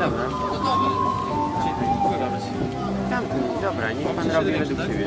Dobra. Tam, dobra, niech pan robi według siebie.